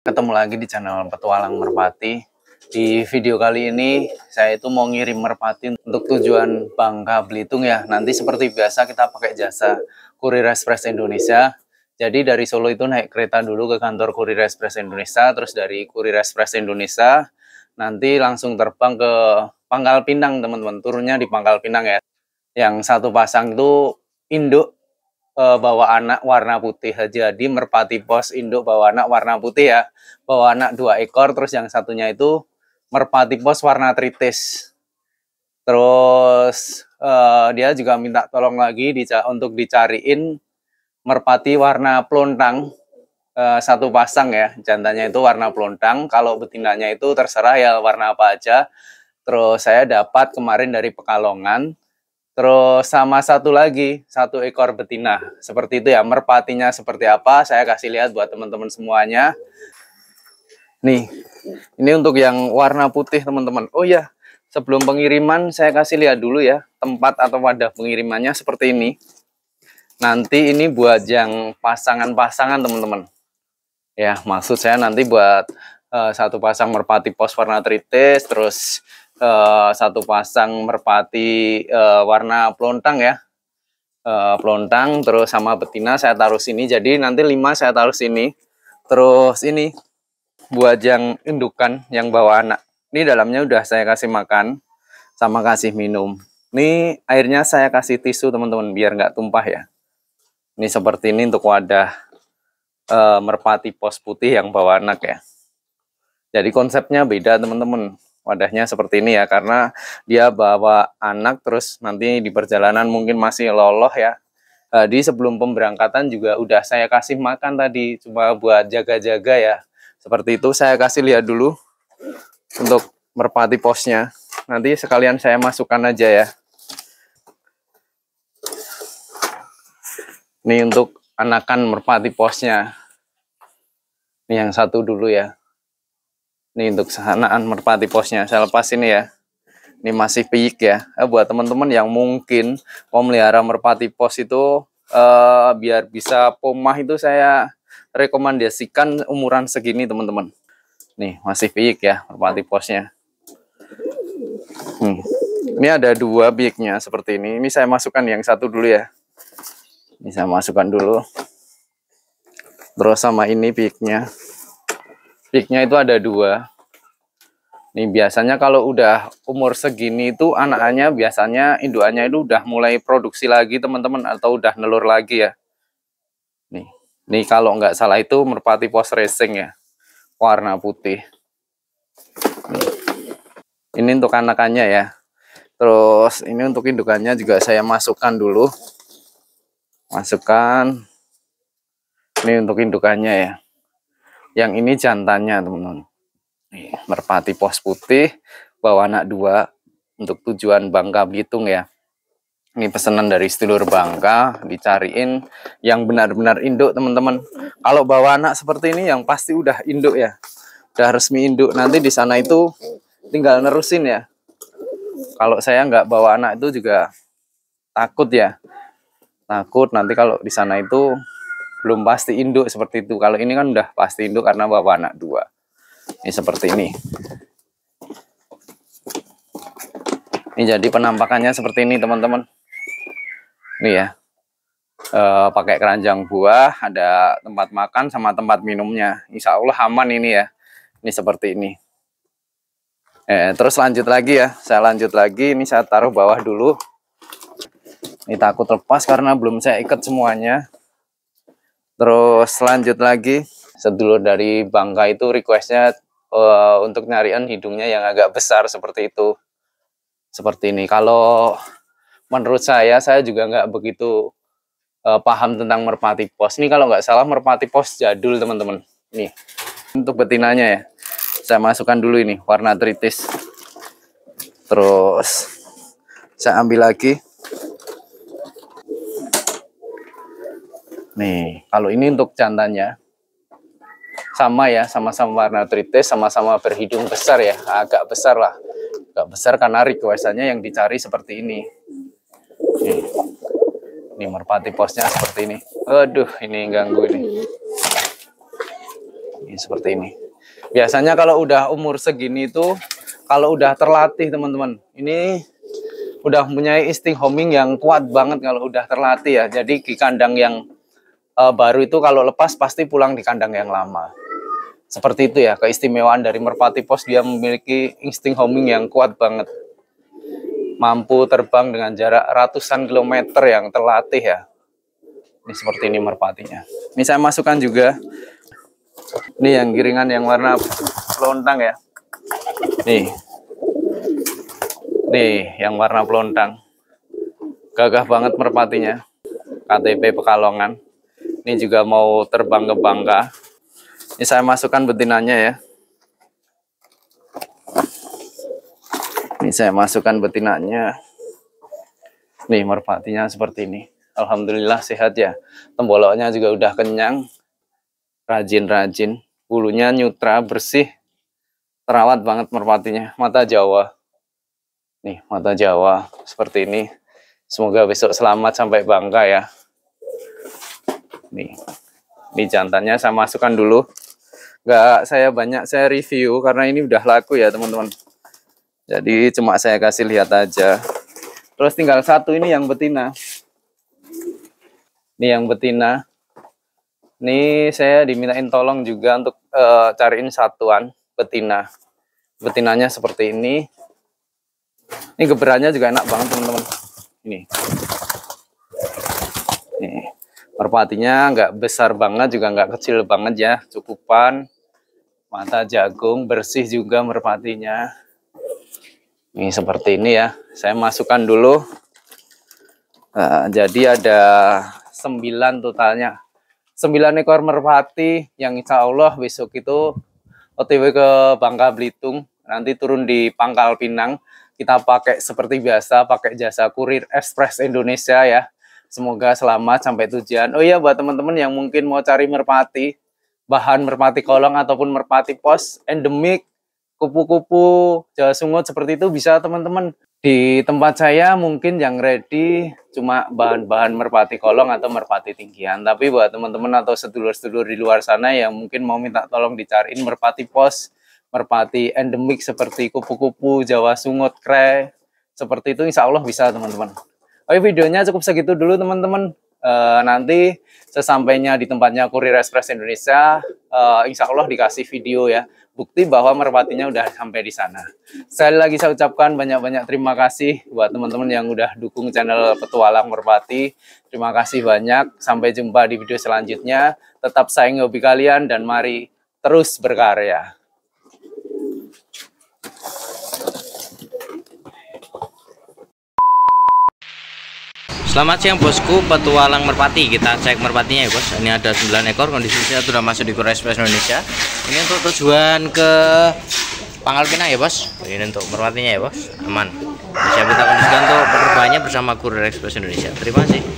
Ketemu lagi di channel Petualang Merpati. Di video kali ini saya itu mau ngirim merpati untuk tujuan Bangka Belitung ya. Nanti seperti biasa kita pakai jasa Kurir Express Indonesia. Jadi dari Solo itu naik kereta dulu ke kantor Kurir Express Indonesia, terus dari Kurir Express Indonesia nanti langsung terbang ke Pangkal Pinang teman-teman. Turunnya di Pangkal Pinang ya. Yang satu pasang itu induk e, bawa anak warna putih jadi merpati pos induk bawa anak warna putih ya. Bawa anak dua ekor terus yang satunya itu merpati pos warna tritis. Terus e, dia juga minta tolong lagi dica untuk dicariin merpati warna pelontang. E, satu pasang ya jantannya itu warna pelontang. Kalau betinanya itu terserah ya warna apa aja. Terus saya dapat kemarin dari Pekalongan Terus sama satu lagi, satu ekor betina. Seperti itu ya, merpatinya seperti apa, saya kasih lihat buat teman-teman semuanya. Nih, ini untuk yang warna putih teman-teman. Oh ya, sebelum pengiriman saya kasih lihat dulu ya, tempat atau wadah pengirimannya seperti ini. Nanti ini buat yang pasangan-pasangan teman-teman. Ya, maksud saya nanti buat uh, satu pasang merpati pos warna tritis, terus uh, satu pasang merpati uh, warna pelontang ya. Uh, pelontang terus sama betina saya taruh sini. Jadi nanti lima saya taruh sini. Terus ini buat yang indukan yang bawa anak. Ini dalamnya udah saya kasih makan sama kasih minum. Ini airnya saya kasih tisu teman-teman biar nggak tumpah ya. Ini seperti ini untuk wadah uh, merpati pos putih yang bawa anak ya. Jadi konsepnya beda teman-teman wadahnya seperti ini ya karena dia bawa anak terus nanti di perjalanan mungkin masih loloh ya. Di sebelum pemberangkatan juga udah saya kasih makan tadi cuma buat jaga-jaga ya. Seperti itu saya kasih lihat dulu untuk merpati posnya. Nanti sekalian saya masukkan aja ya. Ini untuk anakan merpati posnya. Ini yang satu dulu ya ini untuk sanaan merpati posnya. Saya lepas ini ya. Ini masih piyik ya. Eh, buat teman-teman yang mungkin mau melihara merpati pos itu eh, biar bisa pomah itu saya rekomendasikan umuran segini teman-teman. Nih masih piyik ya merpati posnya. Hmm. Ini ada dua piyiknya seperti ini. Ini saya masukkan yang satu dulu ya. Ini saya masukkan dulu. Terus sama ini piyiknya. Peaknya itu ada dua. Nih biasanya kalau udah umur segini itu anaknya biasanya induannya itu udah mulai produksi lagi teman-teman atau udah nelur lagi ya. Nih, nih kalau nggak salah itu merpati pos racing ya, warna putih. Nih. Ini untuk anakannya ya. Terus ini untuk indukannya juga saya masukkan dulu. Masukkan. Ini untuk indukannya ya. Yang ini jantannya teman-teman. Merpati pos putih, bawa anak dua untuk tujuan Bangka Belitung ya. Ini pesanan dari sedulur Bangka, dicariin yang benar-benar induk teman-teman. Kalau bawa anak seperti ini yang pasti udah induk ya. Udah resmi induk. Nanti di sana itu tinggal nerusin ya. Kalau saya nggak bawa anak itu juga takut ya. Takut nanti kalau di sana itu belum pasti induk seperti itu. Kalau ini kan udah pasti induk karena bawa anak dua. Ini seperti ini. Ini jadi penampakannya seperti ini teman-teman. Ini ya. E, pakai keranjang buah, ada tempat makan sama tempat minumnya. Insya Allah aman ini ya. Ini seperti ini. Eh, terus lanjut lagi ya. Saya lanjut lagi. Ini saya taruh bawah dulu. Ini takut lepas karena belum saya ikat semuanya. Terus lanjut lagi, sedulur dari Bangka itu requestnya uh, untuk nyarian hidungnya yang agak besar seperti itu. Seperti ini. Kalau menurut saya, saya juga nggak begitu uh, paham tentang merpati pos. Ini kalau nggak salah merpati pos jadul teman-teman. Nih, untuk betinanya ya. Saya masukkan dulu ini, warna tritis. Terus saya ambil lagi. Nih, kalau ini untuk jantannya sama ya, sama-sama warna tritis, sama-sama berhidung besar ya, agak besar lah, agak besar karena requestannya yang dicari seperti ini. Nih, ini merpati posnya seperti ini. Aduh, ini ganggu ini. Ini seperti ini. Biasanya kalau udah umur segini itu, kalau udah terlatih teman-teman, ini udah punya insting homing yang kuat banget kalau udah terlatih ya. Jadi di kandang yang uh, baru itu kalau lepas pasti pulang di kandang yang lama. Seperti itu ya, keistimewaan dari merpati pos dia memiliki insting homing yang kuat banget. Mampu terbang dengan jarak ratusan kilometer yang terlatih ya. Ini seperti ini merpatinya. Ini saya masukkan juga ini yang giringan yang warna pelontang ya. Nih. Nih, yang warna pelontang. Gagah banget merpatinya. KTP Pekalongan. Ini juga mau terbang ke Bangka. Ini saya masukkan betinanya ya. Ini saya masukkan betinanya. Nih merpatinya seperti ini. Alhamdulillah sehat ya. Temboloknya juga udah kenyang rajin-rajin bulunya nyutra bersih terawat banget merpatinya mata Jawa nih mata Jawa seperti ini semoga besok selamat sampai Bangka ya nih ini jantannya saya masukkan dulu nggak saya banyak saya review karena ini udah laku ya teman-teman jadi cuma saya kasih lihat aja terus tinggal satu ini yang betina ini yang betina ini saya dimintain tolong juga untuk uh, cariin satuan betina. Betinanya seperti ini. Ini geberannya juga enak banget teman-teman. Ini. Merpatinya nggak besar banget juga nggak kecil banget ya. Cukupan. Mata jagung bersih juga merpatinya. Ini seperti ini ya. Saya masukkan dulu. Uh, jadi ada 9 totalnya 9 ekor merpati yang insya Allah besok itu OTW ke Bangka Belitung nanti turun di Pangkal Pinang kita pakai seperti biasa pakai jasa kurir Express Indonesia ya semoga selamat sampai tujuan oh iya buat teman-teman yang mungkin mau cari merpati bahan merpati kolong ataupun merpati pos endemik kupu-kupu Jawa Sungut seperti itu bisa teman-teman di tempat saya mungkin yang ready cuma bahan-bahan merpati kolong atau merpati tinggian. Tapi buat teman-teman atau sedulur-sedulur di luar sana yang mungkin mau minta tolong dicariin merpati pos, merpati endemik seperti kupu-kupu, Jawa sungut, kre, seperti itu insya Allah bisa teman-teman. Oke videonya cukup segitu dulu teman-teman. Uh, nanti sesampainya di tempatnya Kurir Express Indonesia, uh, insya Allah dikasih video ya bukti bahwa merpatinya udah sampai di sana. Sekali lagi saya ucapkan banyak-banyak terima kasih buat teman-teman yang udah dukung channel Petualang Merpati. Terima kasih banyak. Sampai jumpa di video selanjutnya. Tetap sayang hobi kalian dan mari terus berkarya. Selamat siang bosku, petualang merpati. Kita cek merpatinya ya bos. Ini ada 9 ekor, kondisinya sudah masuk di Kura Express Indonesia. Ini untuk tujuan ke Pangkal Pinang ya bos. Ini untuk merpatinya ya bos, aman. Bisa kita kondisikan untuk penerbangannya bersama Kurir Express Indonesia. Terima kasih.